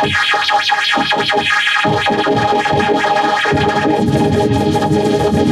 すごい!